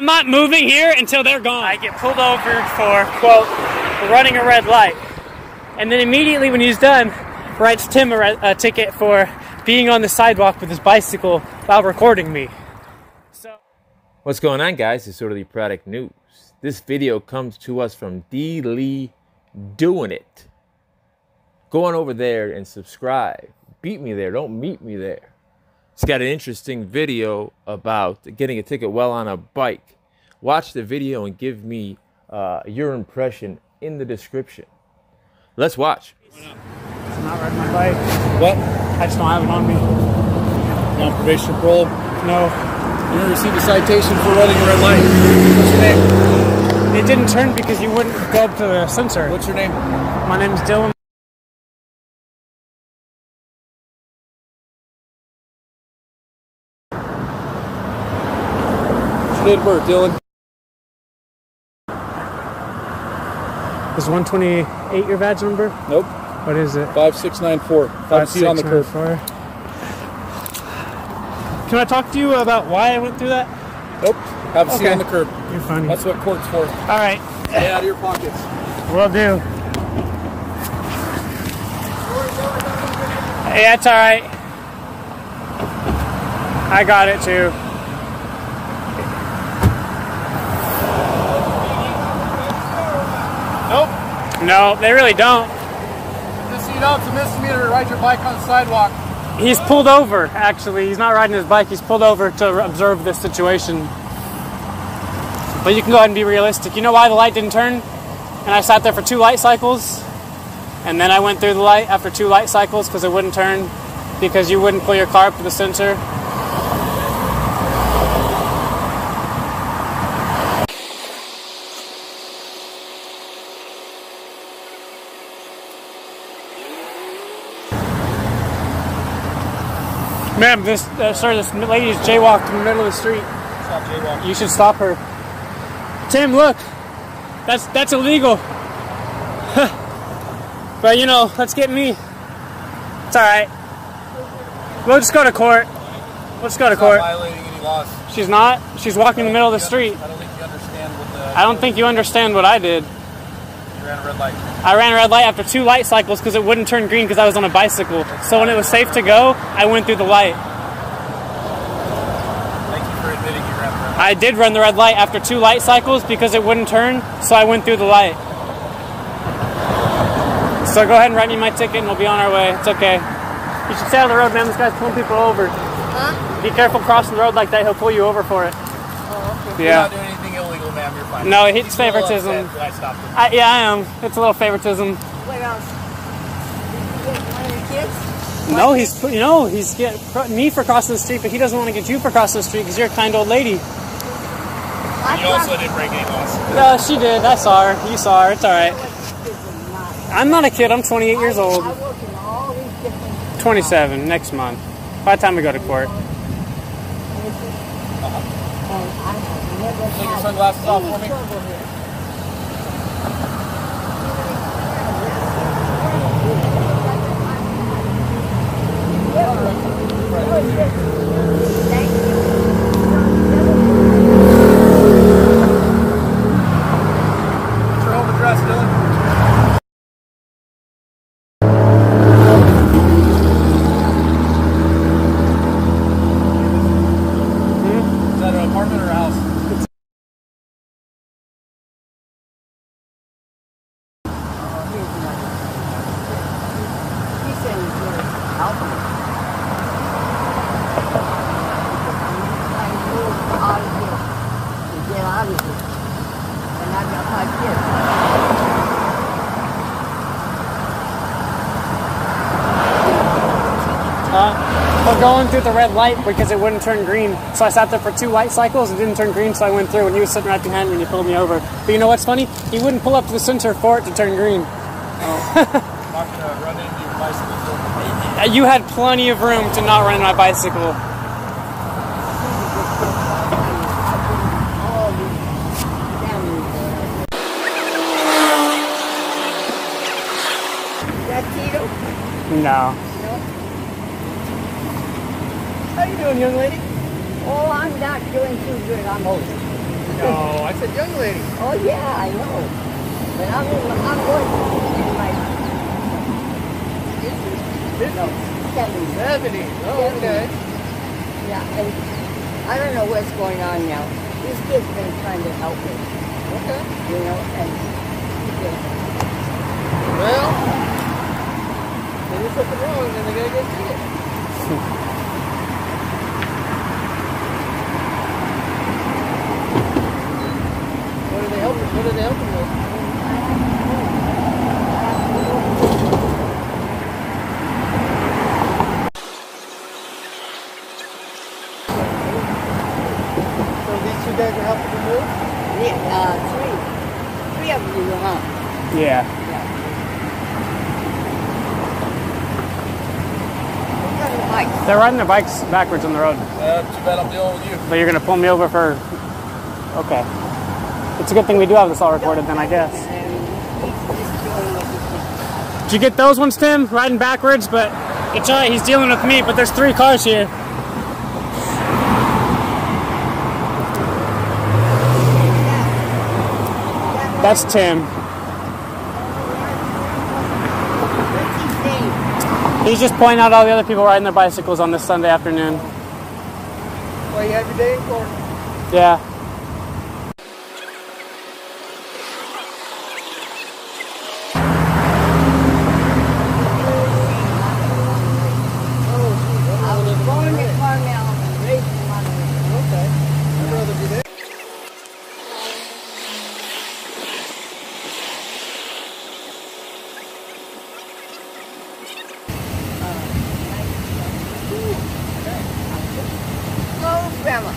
I'm not moving here until they're gone. I get pulled over for, quote, running a red light. And then immediately when he's done, writes Tim a, re- a ticket for being on the sidewalk with his bicycle while recording me. So. What's going on, guys? It's Disorderly Product News. This video comes to us from D. Lee Doing It. Go on over there and subscribe. Beat me there. Don't meet me there. It's got an interesting video about getting a ticket while on a bike. Watch the video and give me uh, your impression in the description. Let's watch. I'm not riding my bike. What? I just don't have it on me. You on probation or parole? No. You're gonna receive a citation for running a red light. What's your name? It didn't turn because you wouldn't go up to the sensor. What's your name? My name's Dylan. What's your date of birth, Dylan? Is 128 your badge number? Nope. What is it? 5694. Have a seat on the curb. 5694. Can I talk to you about why I went through that? Nope. Have a seat on the curb. You're funny. That's what court's for. All right. Stay out of your pockets. Will do. Hey, that's all right. I got it too. Nope. No, they really don't. Just so you know, it's a misdemeanor to ride your bike on the sidewalk. He's pulled over, actually. He's not riding his bike. He's pulled over to observe this situation. But you can go ahead and be realistic. You know why the light didn't turn? And I sat there for two light cycles. And then I went through the light after two light cycles because it wouldn't turn because you wouldn't pull your car up to the sensor. Ma'am, this uh, sir, this lady is jaywalked in the middle of the street. Stop jaywalking. You should stop her. Tim, look, that's that's illegal. but you know, let's get me. It's all right. We'll just go to court. Let's go to court. violating any laws. She's not. She's walking in the middle of the street. I don't think you understand what the. I don't think you understand what I did. You ran a red light. I ran a red light after two light cycles because it wouldn't turn green because I was on a bicycle. So when it was safe to go, I went through the light. Thank you for admitting you ran a red light. I did run the red light after two light cycles because it wouldn't turn, so I went through the light. So go ahead and write me my ticket and we'll be on our way. It's okay. You should stay out of the road, man. This guy's pulling people over. Huh? Be careful crossing the road like that. He'll pull you over for it. Oh, You're Yeah. Not doing anything illegal, ma'am. You're fine. No, it's He's a favoritism. upset that I stopped him. I, yeah, I am. It's a little favoritism. What else? Did you get one of your kids? No, he's you know he's get me for crossing the street, but he doesn't want to get you for crossing the street because you're a kind old lady. I You also didn't break any laws. No, she did. I saw her. You saw her. It's all right. I'm not a kid. I'm 28 years old. I work in all these different 27 next month. By the time we go to court. places, and I have never Take your sunglasses off for me. Thank you. What's your home address, Dylan? Is that an apartment or a house? He said he's going to help me. I'm trying to move out of here to get out of here. And I got my kids. Uh, we're going through the red light because it wouldn't turn green. So I sat there for two light cycles. It didn't turn green, so I went through. And he was sitting right behind me and he pulled me over. But you know what's funny? He wouldn't pull up to the center for it to turn green. Not gonna run into your bicycle. Uh, Uh, you had plenty of room to not run my bicycle. All these families. Is that Tito? No. How you doing, young lady? Oh, I'm not doing too good. I'm old. No, I said young lady. Oh, yeah, I know. But I'm, I'm going in my... No, 70s. 70s. Oh, okay. Yeah, and I don't know what's going on now. This kid's been trying to help me, Okay. you know, and Well, they do something wrong, then they gotta go see it. what are they helping? What are they helping with? So these two guys are helping to move? yeah, uh, three. Three of you, huh? Yeah. What kind of bikes? They're riding their bikes backwards on the road. Uh, too bad I'm dealing with you. But you're gonna pull me over for. Okay. It's a good thing we do have this all recorded then, I guess. And he's just doing what he can. Did you get those ones, Tim? Riding backwards, but it's alright. He's dealing with me. But there's three cars here. That's Tim. What's his name? He's just pointing out all the other people riding their bicycles on this Sunday afternoon. Well, you have your day in court. Yeah. I was born in Carmel and raised in Monterey. Okay. I'd rather be there. Go, Grandma.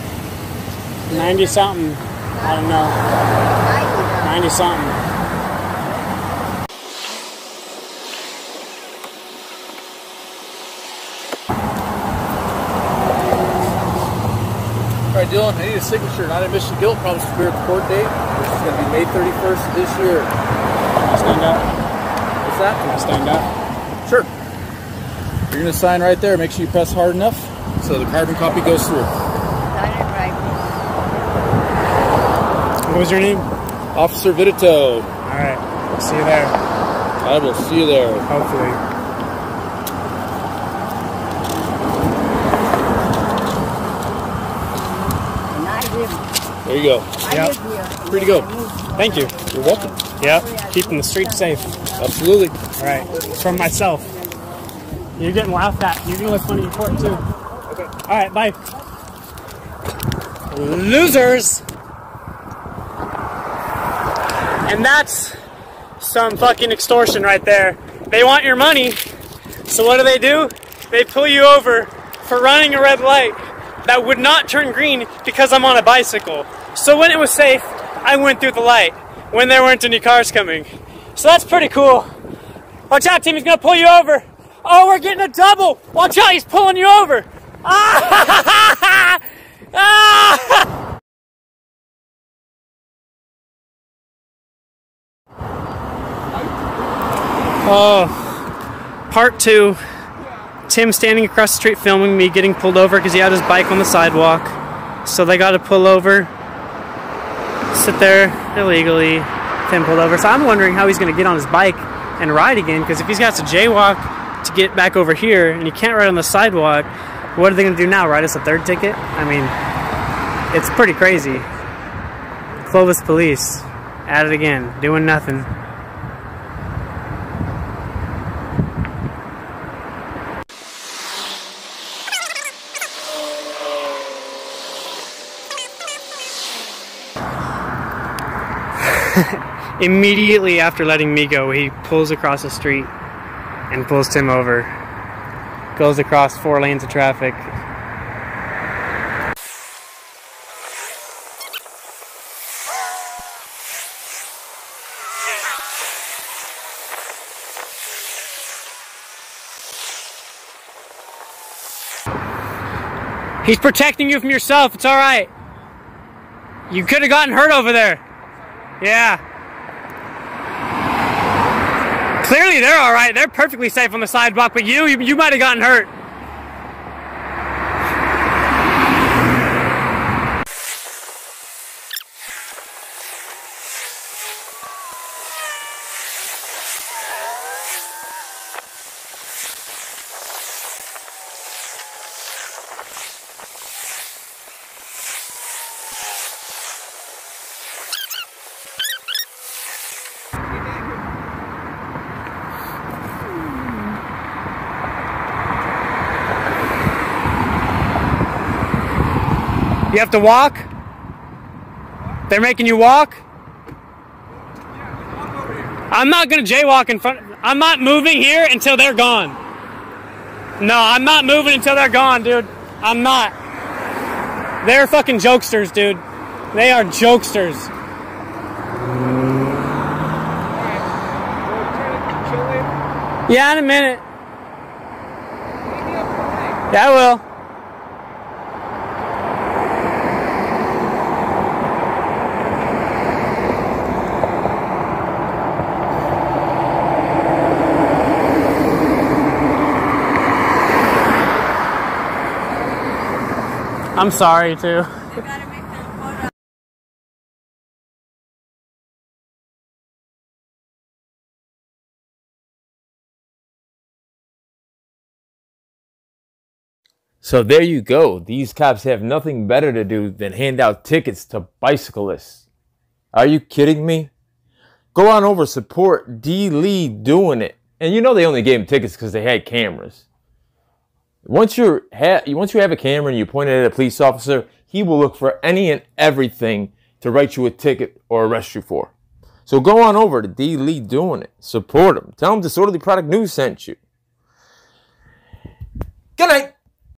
90 something. I don't know. 90 something. All right, Dylan, I need a signature, not admission guilt, promise to appear at the court date, which is going to be May 31st of this year. Can I stand up? What's that? Can I stand up? Sure. You're going to sign right there. Make sure you press hard enough so the carbon copy goes through. Sign it right. What was your name? Officer Vidito, Alright. See you there. I will see you there. Hopefully. And I live, There you go. I Yeah. live here. Free to go. Thank you. You're welcome. Yeah. Keeping the streets safe. Absolutely. Alright. From myself. You're getting laughed at. You're gonna look funny in court too. Okay. Alright, bye. Losers! And that's some fucking extortion right there. They want your money. So what do they do? They pull you over for running a red light that would not turn green because I'm on a bicycle. So when it was safe, I went through the light when there weren't any cars coming. So that's pretty cool. Watch out, team, he's gonna pull you over. Oh, we're getting a double. Watch out, he's pulling you over. Ah! ah! Oh, part two. Tim standing across the street filming me getting pulled over because he had his bike on the sidewalk. So they got to pull over, sit there illegally. Tim pulled over. So I'm wondering how he's going to get on his bike and ride again because if he's got to jaywalk to get back over here and he can't ride on the sidewalk, what are they going to do now? Write us a third ticket? I mean, it's pretty crazy. Clovis police at it again, doing nothing. Immediately after letting me go, he pulls across the street and pulls Tim over. Goes across four lanes of traffic. He's protecting you from yourself. It's all right. You could have gotten hurt over there. Yeah. Clearly, they're all right. They're perfectly safe on the sidewalk, but you, you, you might have gotten hurt. You have to walk? They're making you walk? I'm not gonna jaywalk in front. I'm not moving here until they're gone. No, I'm not moving until they're gone, dude. I'm not. They're fucking jokesters, dude. They are jokesters. Yeah, in a minute. Yeah, I will. I'm sorry too. So there you go. These cops have nothing better to do than hand out tickets to bicyclists. Are you kidding me? Go on over, support D. Lee doing it. And you know they only gave him tickets because they had cameras. Once you're once you have a camera and you point it at a police officer, he will look for any and everything to write you a ticket or arrest you for. So go on over to D. Lee doing it. Support him. Tell him Disorderly Product News sent you. Good night.